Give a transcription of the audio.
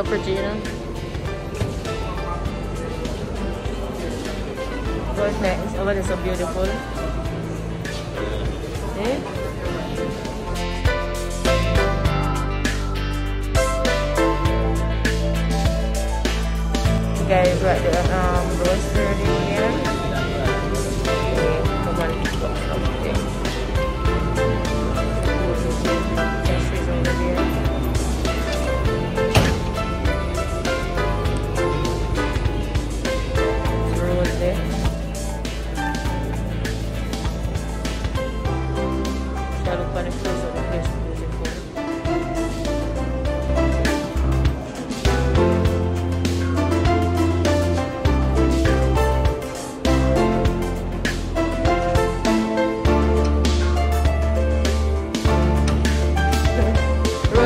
bougie, you know. What's next? Oh, it's so beautiful. Eh? guys, we're at the um, grocery